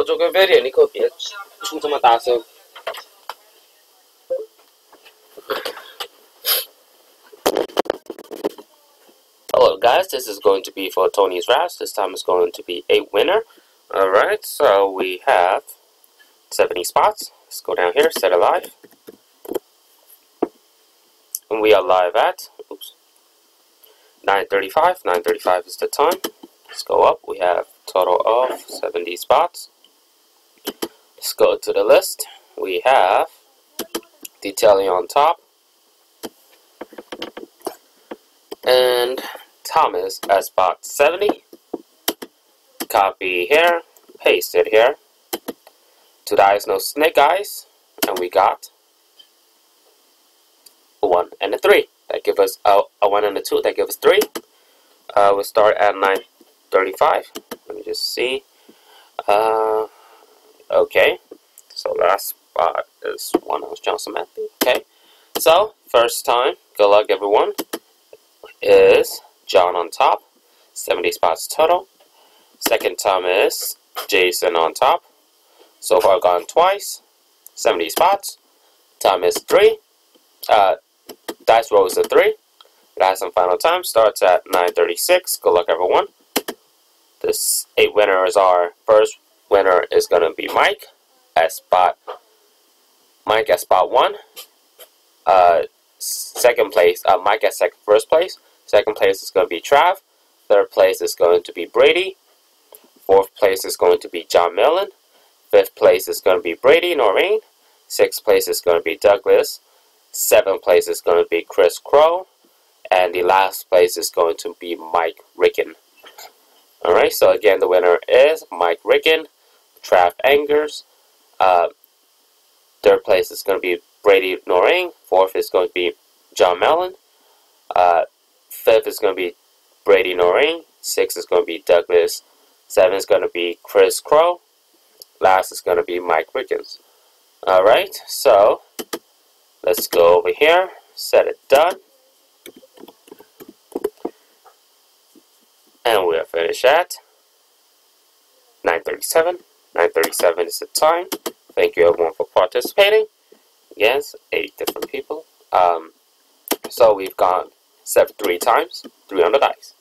我做个 video，你可别出这么大声。Hello guys, this is going to be for Tony's Raps. This time it's going to be a winner. Alright, so we have 70 spots. Let's go down here, set it live. And we are live at oops, 9.35. 9.35 is the time. Let's go up. We have total of 70 spots. Let's go to the list. We have detailing on top. And Thomas spot 70. Copy here, paste it here. Two dice, no snake eyes. And we got a 1 and a 3. That give us a, a 1 and a 2. That give us 3. Uh, we'll start at 935. Let me just see. Uh, okay. So last spot is one of Johnson Matthew. Okay. So, first time, good luck everyone, is John on top. 70 spots total. Second time is Jason on top. So far gone twice. 70 spots. Time is 3. Uh, dice roll is a 3. Last and final time starts at 9.36. Good luck everyone. This 8 winners are, first winner is going to be Mike at spot, Mike at spot 1. Uh, second place, uh, Mike at second, first place. Second place is going to be Trav. Third place is going to be Brady. Fourth place is going to be John Millen. Fifth place is going to be Brady Noreen. Sixth place is going to be Douglas. Seventh place is going to be Chris Crow. And the last place is going to be Mike Ricken. Alright, so again, the winner is Mike Ricken, Trav Angers. Uh, third place is going to be Brady Noreen. Fourth is going to be John Mellon. Uh, fifth is going to be Brady Noreen. Sixth is going to be Douglas. Seven is going to be Chris Crow. Last is going to be Mike Rickens. Alright, so let's go over here, set it done. And we are finished at 9.37. 9.37 is the time. Thank you everyone for participating. Yes, eight different people. Um, so we've gone seven three times, three on the dice.